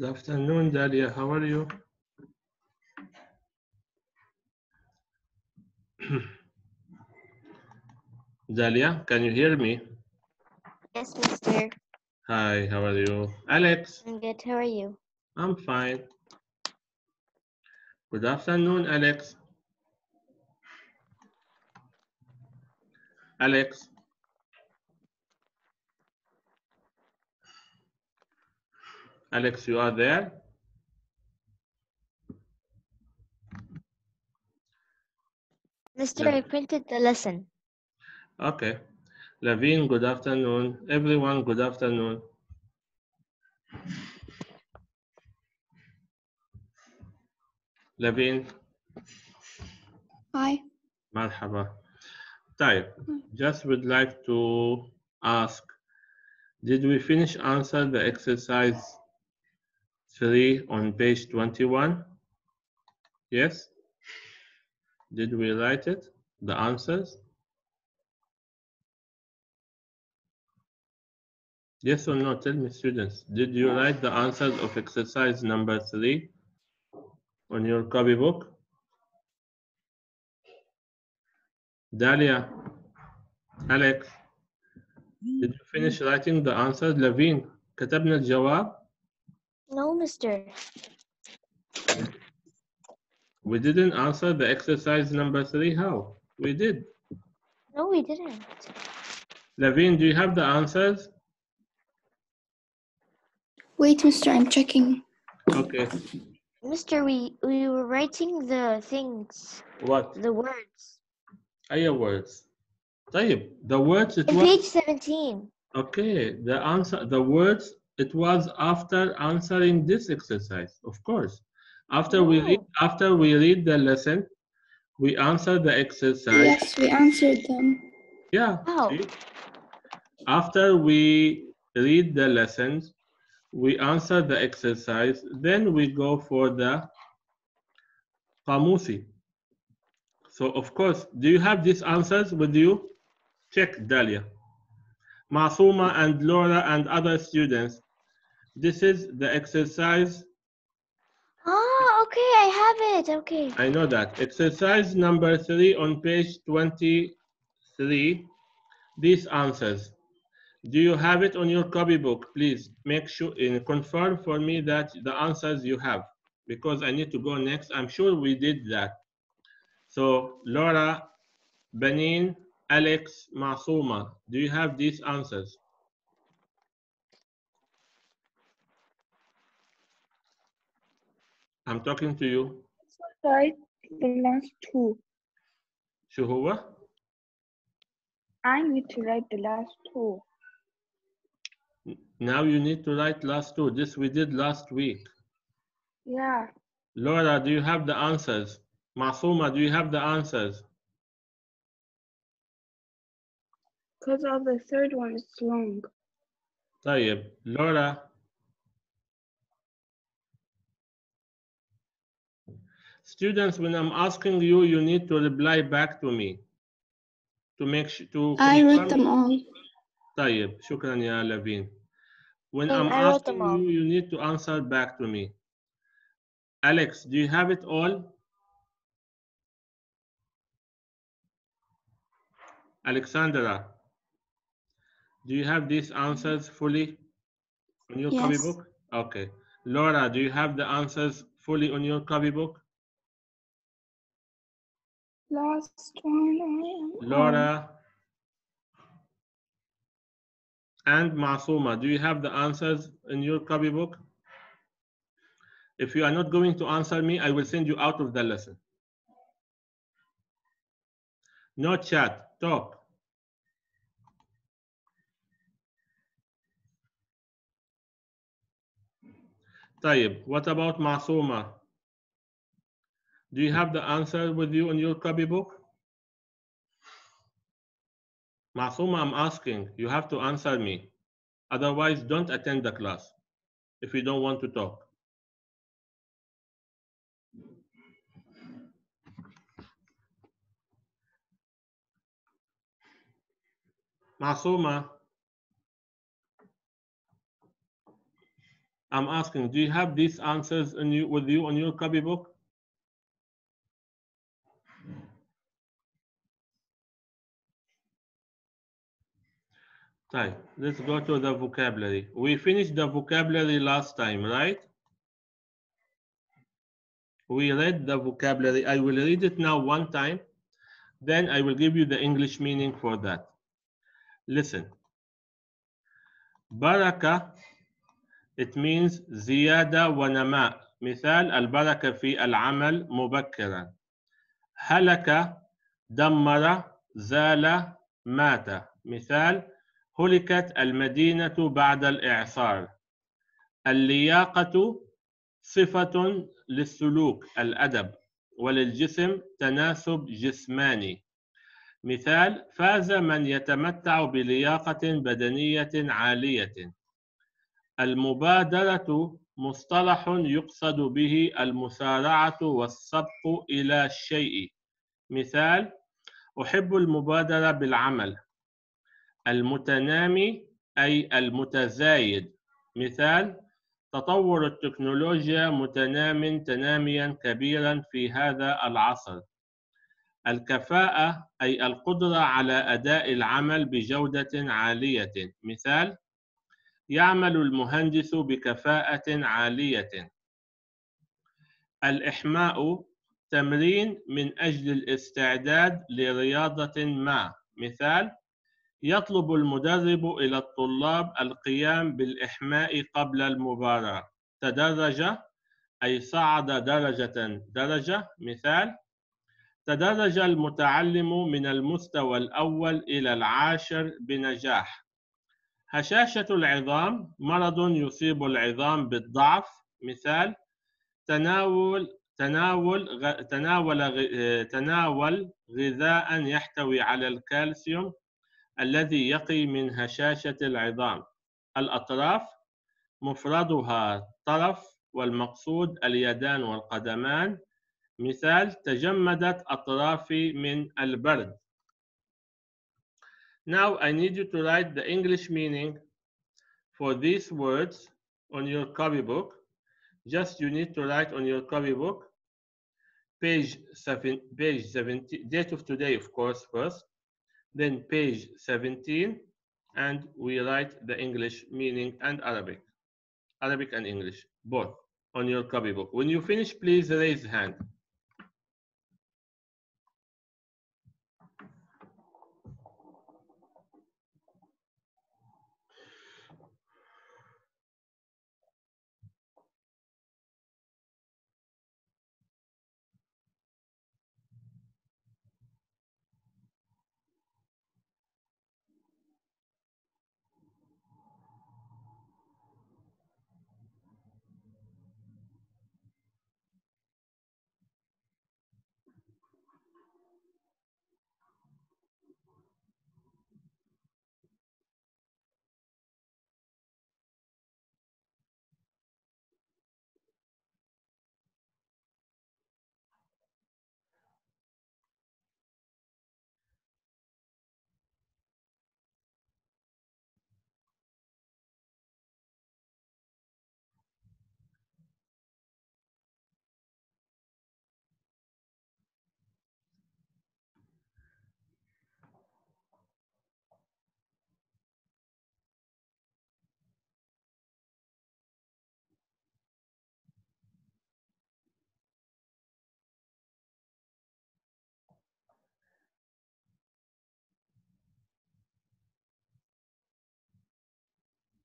Good afternoon, Dalia. How are you? Dalia, can you hear me? Yes, mister. Hi, how are you? Alex, I'm good. How are you? I'm fine. Good afternoon, Alex. Alex. Alex, you are there? Mr. I printed the lesson. Okay. Levine. good afternoon. Everyone, good afternoon. Levine. Hi. Marhaba. Type. Hmm. Just would like to ask, did we finish answer the exercise 3 on page 21? Yes? Did we write it? The answers? Yes or no? Tell me, students. Did you write the answers of exercise number 3 on your copybook? Dalia, Alex, did you finish writing the answers? Levine, كتبنا الجواب? No, mister. We didn't answer the exercise number 3. How? We did. No, we didn't. Levine, do you have the answers? Wait, mister, I'm checking. Okay. Mister, we we were writing the things, What? the words. أي words? طيب, the words it In was page 17. okay. The answer, the words it was after answering this exercise, of course. After we oh. read, after we read the lesson, we answer the exercise. Yes, we answered them. Yeah. Oh. After we read the lessons, we answer the exercise, then we go for the qamusi. So of course, do you have these answers with you? Check Dalia. Masuma and Laura and other students this is the exercise. Ah, okay, I have it. Okay. I know that. Exercise number three on page 23. These answers. Do you have it on your copybook? Please make sure and confirm for me that the answers you have because I need to go next. I'm sure we did that. So Laura, Benin, Alex, Masuma, do you have these answers? I'm talking to you. Write the last two. شو هو؟ I need to write the last two. Now you need to write last two. This we did last week. Yeah. Laura, do you have the answers? Masuma, do you have the answers? Because of the third one is long. طيب, Laura. Students, when I'm asking you, you need to reply back to me. To make sure to I wrote confirm- them all. طيب, شكرا يا لافين. When Oh, I'm I wrote asking them all. you, you need to answer back to me. Alex, do you have it all? Alexandra, do you have these answers fully on your Yes. copybook? Okay. Laura, do you have the answers fully on your copybook? Last one I am on. Laura and Masuma, do you have the answers in your copybook? If you are not going to answer me, I will send you out of the lesson. No chat, talk. طيب, what about Masuma? Do you have the answer with you in your copy book? Masuma, I'm asking. You have to answer me. Otherwise, don't attend the class if you don't want to talk. Masuma. I'm asking, do you have these answers in you, with you on your copybook? طيب, let's go to the vocabulary. We finished the vocabulary last time, right? We read the vocabulary. I will read it now one time. Then I will give you the English meaning for that. Listen. Baraka, it means زيادة ونماء. مثال البركة في العمل مبكرا. هلك دمر زال مات. مثال هلكت المدينة بعد الإعصار. اللياقة صفة للسلوك الأدب وللجسم تناسب جسماني. مثال فاز من يتمتع بلياقة بدنية عالية. المبادرة مصطلح يقصد به المسارعة والسبق إلى الشيء. مثال أحب المبادرة بالعمل. المتنامي أي المتزايد. مثال تطور التكنولوجيا متنام تناميا كبيرا في هذا العصر. الكفاءة أي القدرة على أداء العمل بجودة عالية. مثال يعمل المهندس بكفاءة عالية. الإحماء تمرين من أجل الاستعداد لرياضة ما. مثال يطلب المدرب إلى الطلاب القيام بالإحماء قبل المباراة تدرج أي صعد درجة درجة مثال تدرج المتعلم من المستوى الأول إلى العاشر بنجاح هشاشة العظام مرض يصيب العظام بالضعف مثال تناول تناول. تناول. تناول غذاء يحتوي على الكالسيوم الذي يقي من هشاشة العظام الأطراف مفردها طرف والمقصود اليدان والقدمان مثال تجمدت أطرافي من البرد Now I need you to write the English meaning for these words on your copybook. Just you need to write on your copybook page seven, page 70, date of today, of course, first, then page 17, and we write the English meaning and Arabic, Arabic and English, both on your copybook. When you finish, please raise hand.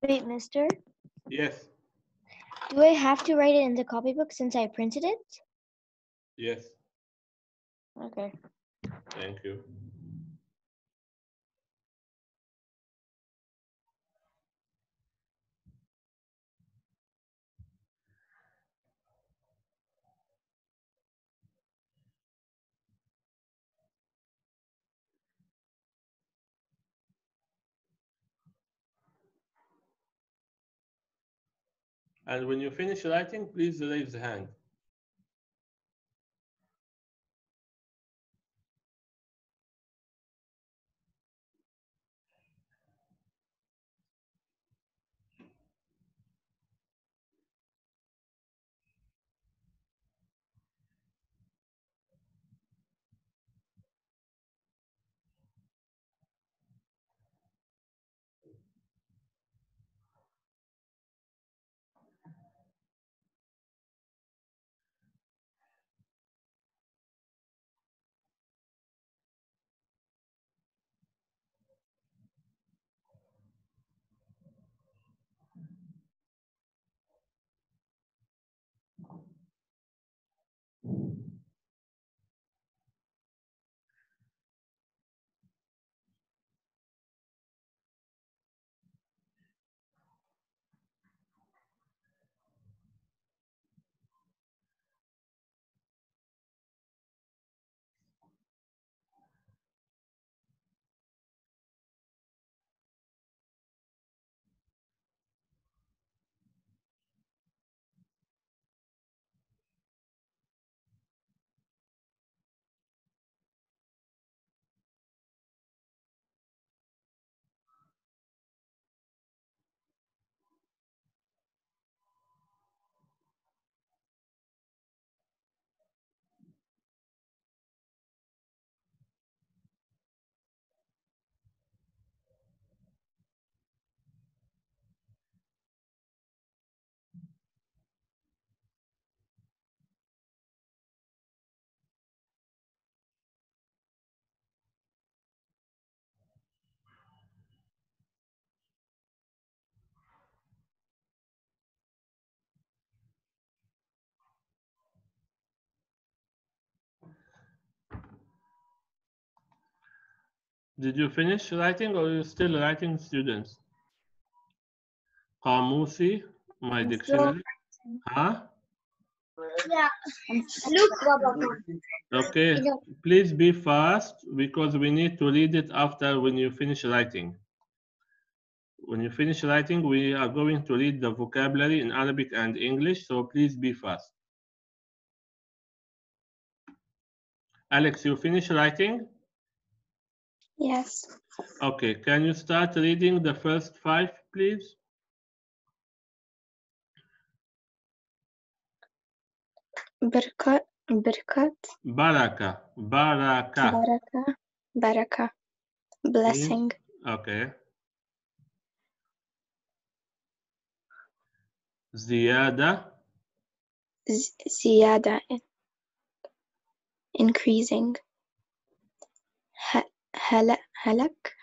Wait, mister, Yes, do I have to write it in the copybook since I printed it? yes, Okay. thank you. And when you finish writing, please raise the hand. Did you finish writing or are you still writing students? Kamusi, my I'm dictionary. Huh? Yeah. Okay, please be fast because we need to read it after when you finish writing. When you finish writing, we are going to read the vocabulary in Arabic and English, so please be fast. Alex, you finish writing? Yes. Okay, can you start reading the first five, please? Berkat. Berkat. Baraka. Baraka. Baraka. Baraka. Blessing. Hmm, okay. Ziyada. Z ziyada. Increasing. Hat. Halak, halak,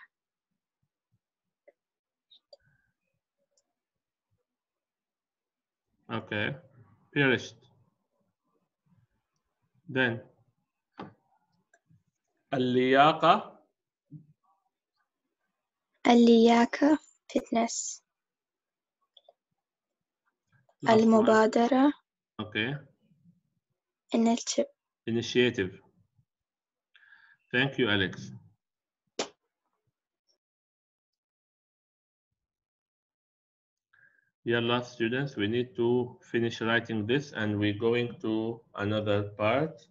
Okay. Perished. Then اللياقة اللياقة, fitness, last one. المبادرة, Okay. initi- Initiative. Thank you, Alex. Yalla, students, we need to finish writing this and we're going to another part.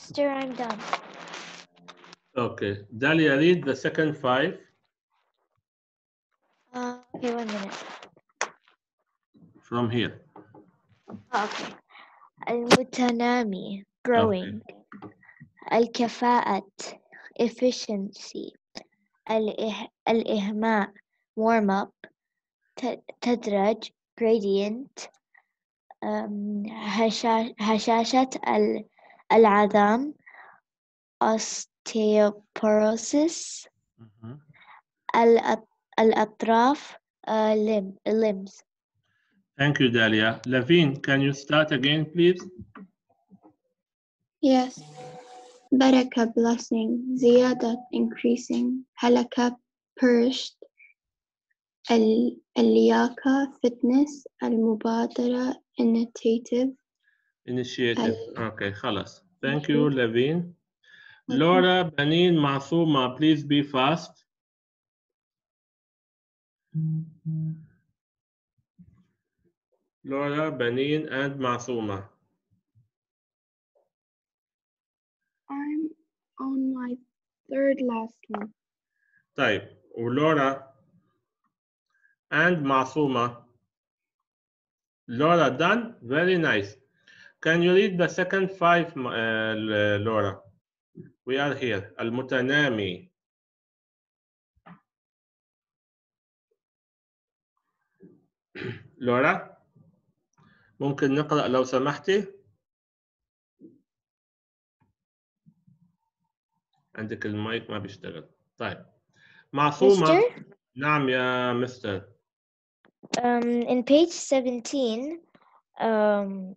Master, I'm done. Okay. Dalia, read the second five. Uh, okay, one minute. From here. Oh, okay. Al-mutanami, growing. Okay. Al-kafa'at, efficiency. Al-ihma, warm up. Tadraj, gradient. Um, hashashat al العظام osteoporosis Mhm. الأط... الأطراف uh, limb... limbs Thank you, Dalia. Laveen, can you start again, please? Yes. Baraka, blessing. Ziyada, increasing. Halaka, perished. Al Aliyaka, fitness. Al Mubadara, initiative. Initiative. Okay, خلاص. Thank you, Laveen. Laura, Banin, Masuma, please be fast. Laura, Banin, and Masuma. I'm on my third last one. طيب ولورا and Masuma. Laura done? Very nice. Can you read the second five, uh, Laura? We are here. المتنامي. لورا ممكن نقرأ لو سمحتي؟ عندك المايك ما بيشتغل. طيب. معصومة. Mister نعم يا مستر. um, in page 17 um,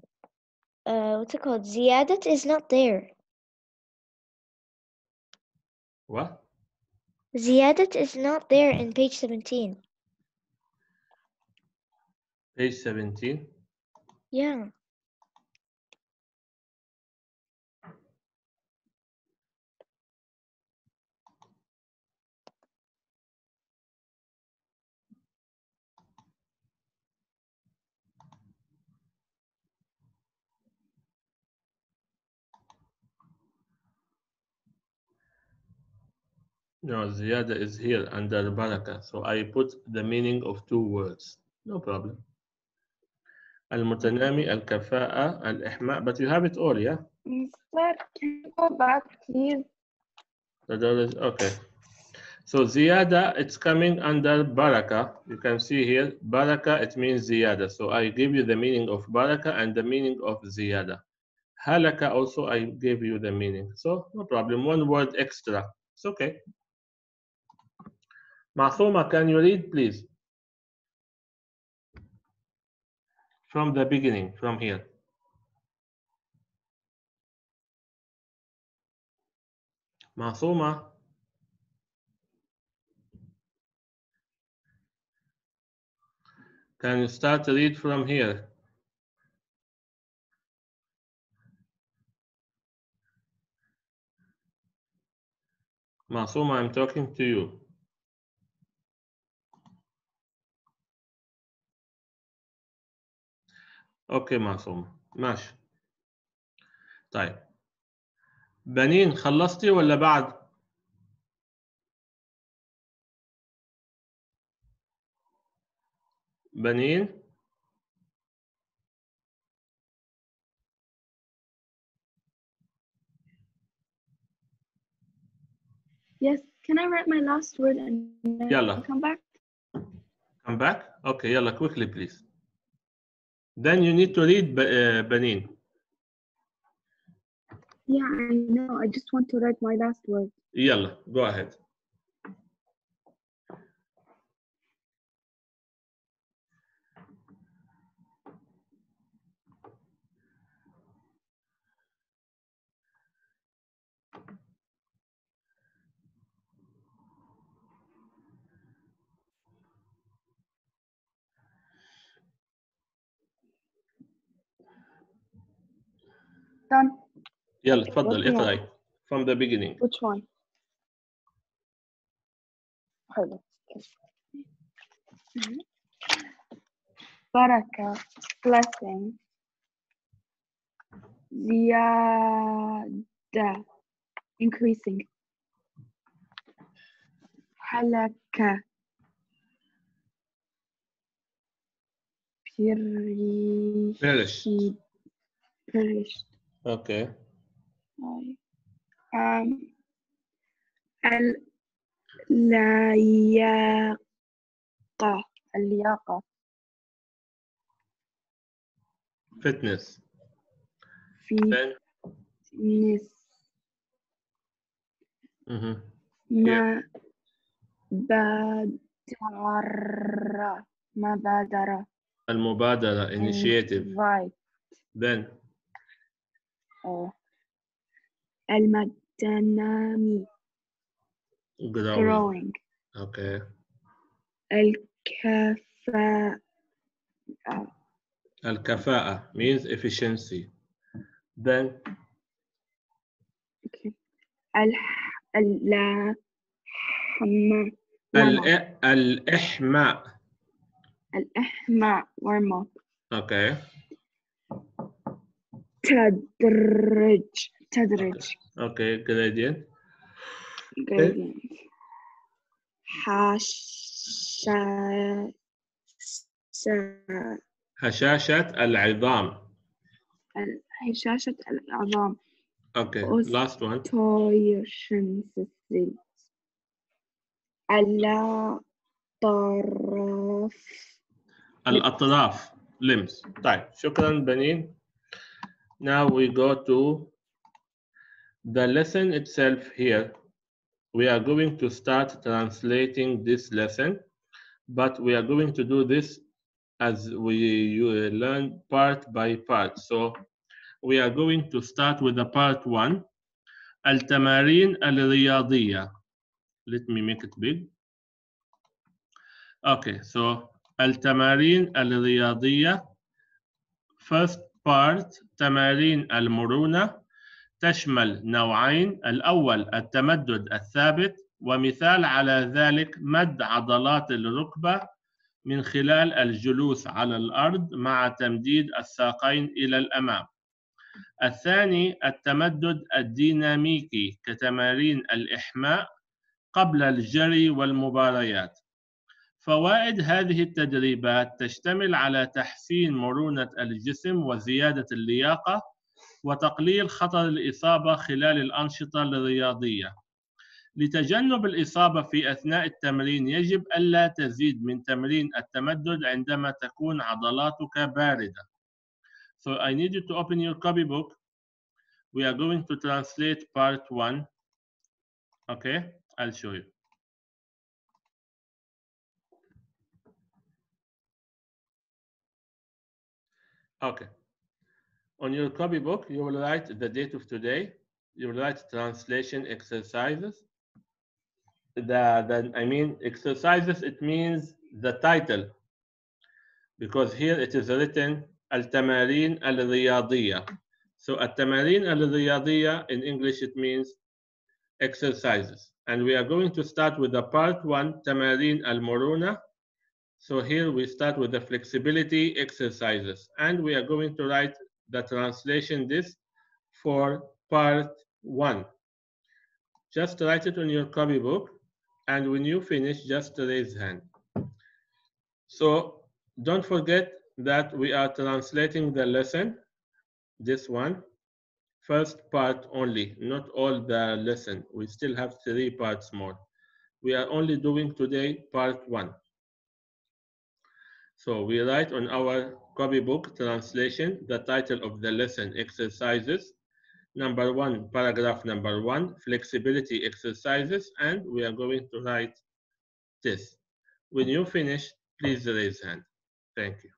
uh, what's it called? Ziyadat is not there. What? Ziyadat is not there in page 17. Page 17? Yeah. No, ziyada is here under baraka. So I put the meaning of two words. No problem. Al-mutanami, al-kafa'a, al-ihma. But you have it all, yeah? Sir, can you go back, please? Okay. So ziyada, it's coming under baraka. You can see here, baraka, it means ziyada. So I give you the meaning of baraka and the meaning of ziyada. Halaka also, I gave you the meaning. So no problem, one word extra. It's okay. Masoma, can you read, please? From the beginning, from here. Masoma. Can you start to read from here? Masoma, I'm talking to you. أوكي معصومة ماشي طيب بنين خلصتي ولا بعد؟ بنين Yes. Can I write my last word and then يلا. come back? come back okay يلا quickly please Then you need to read uh, Benin. Yeah, I know. I just want to write my last word. Yalla, go ahead. Done. يلا تفضل What اقرأي from the beginning Which one? Hold on. Mhm. Baraka, blessing. Ziyada, increasing. Halaka, Perished. perished. Okay. Um, اللياقة اللياقة fitness نس mhm. ما بادرة ما بادرة المبادرة initiative right then المتنامي growing growing okay الكفاءة. الكفاءة means efficiency. Then الح اللحمة. الإ- الإحماء. الإحماء. Warm up. okay تدرج. تدرج. gradient حاشا س- هشاشة العظام. هشاشة العظام. okay Os- last one. على طرف الأطراف. Limbs. طيب شكرا بنين. now we go to the lesson itself here we are going to start translating this lesson but we are going to do this as we you learn part by part so we are going to start with the part one التمارين الرياضية let me make it big okay so التمارين الرياضية first part تمارين المرونة تشمل نوعين. الأول التمدد الثابت ومثال على ذلك مد عضلات الركبة من خلال الجلوس على الأرض مع تمديد الساقين إلى الأمام. الثاني التمدد الديناميكي كتمارين الإحماء قبل الجري والمباريات. فوائد هذه التدريبات تشتمل على تحسين مرونة الجسم وزيادة اللياقة وتقليل خطر الإصابة خلال الأنشطة الرياضية لتجنب الإصابة في أثناء التمرين يجب ألا تزيد من تمرين التمدد عندما تكون عضلاتك باردة. So I need you to open your copybook. We are going to translate part one. Okay, I'll show you. Okay. On your copybook, you will write the date of today. You will write translation exercises. The, the I mean exercises, it means the title. Because here it is written Al-Tamarin Al-Riyadiyya. So Al-Tamarin Al-Riyadiyya in English it means exercises. And we are going to start with the part one, Tamarin Al-Muruna, so here we start with the flexibility exercises. And we are going to write the translation this for part one. Just write it on your copybook. And when you finish, just raise hand. So don't forget that we are translating the lesson, this one, first part only, not all the lesson. We still have three parts more. We are only doing today part one. So we write on our copybook translation the title of the lesson exercises. Number one, paragraph number one, flexibility exercises, and we are going to write this. When you finish, please raise hand. Thank you.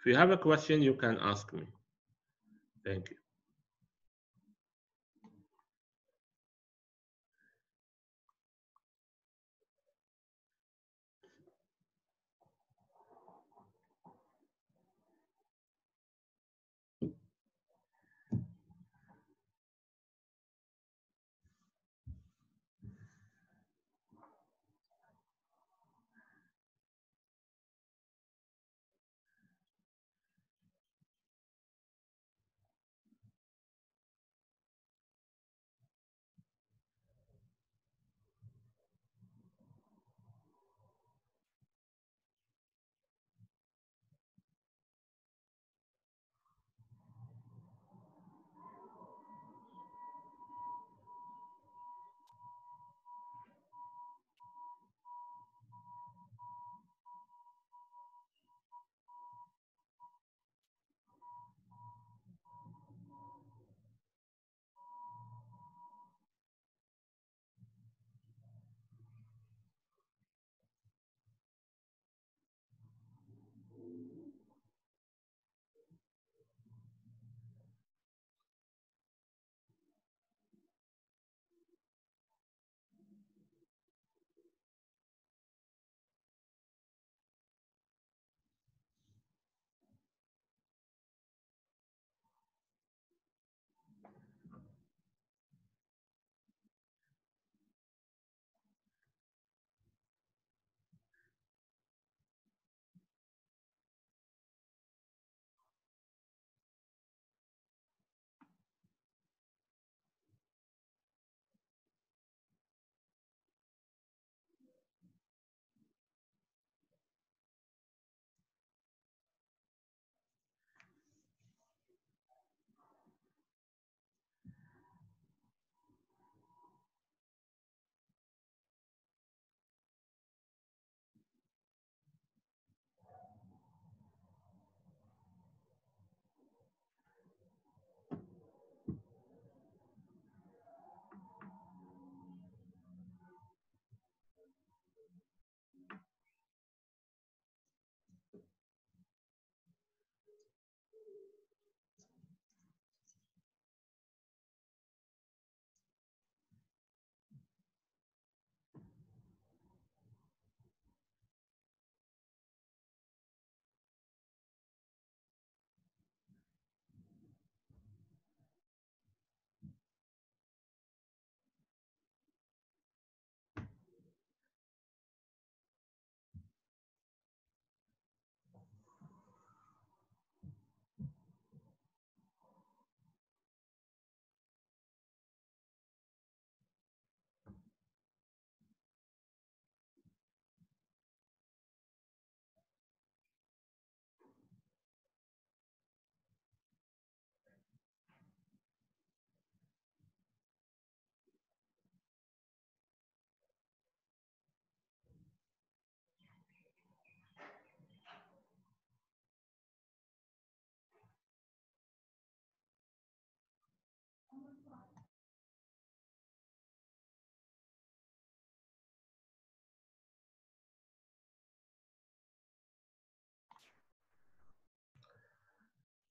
If you have a question, you can ask me. Thank you.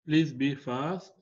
Please be fast.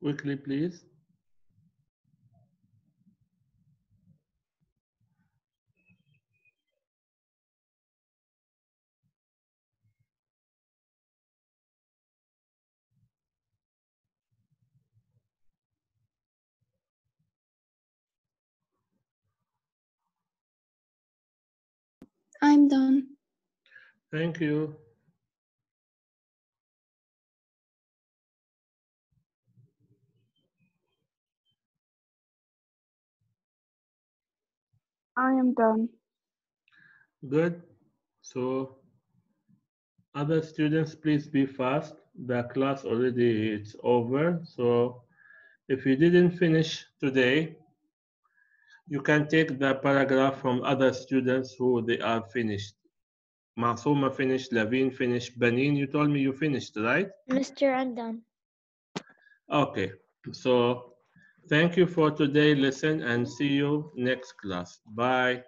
Quickly, please. I'm done. Thank you. I am done. Good. So other students, please be fast. The class already it's over. So if you didn't finish today, you can take the paragraph from other students who they are finished. Masuma finished, Lavin finished, Benin, you told me you finished, right? Mister, I'm done. Okay. So thank you for today lesson and see you next class. Bye.